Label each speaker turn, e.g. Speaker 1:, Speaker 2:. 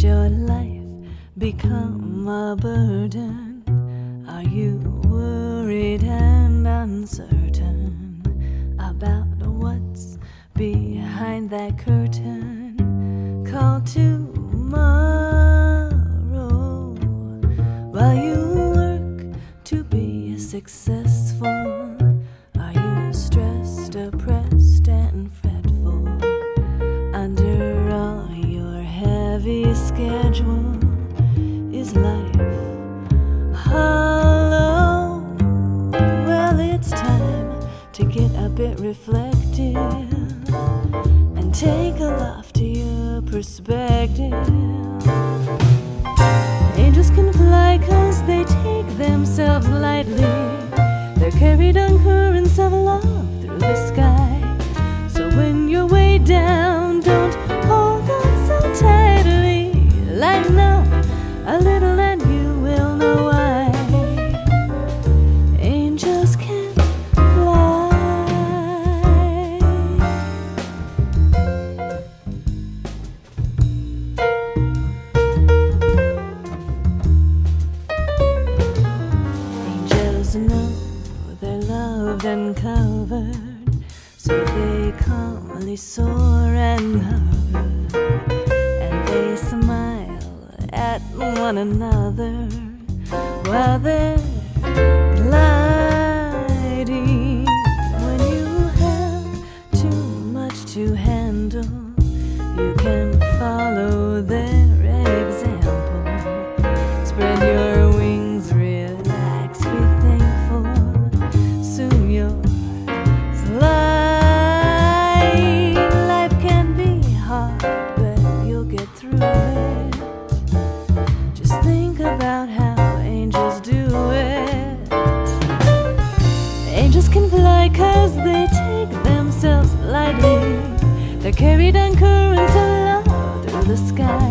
Speaker 1: Your life become a burden? Are you worried and uncertain about what's behind that curtain? Call tomorrow while you work to be successful. To get a bit reflective and take a loftier perspective. Angels can fly cause they take themselves lightly. They're carried on covered, so they calmly soar and hover, and they smile at one another while they're gliding. When you have too much to handle, you can follow their They carried anchor currents to love through the sky.